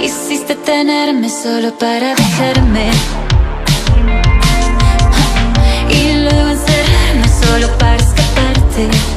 Quisiste tenerme solo para dejarme Y luego encerrarme solo para escaparte.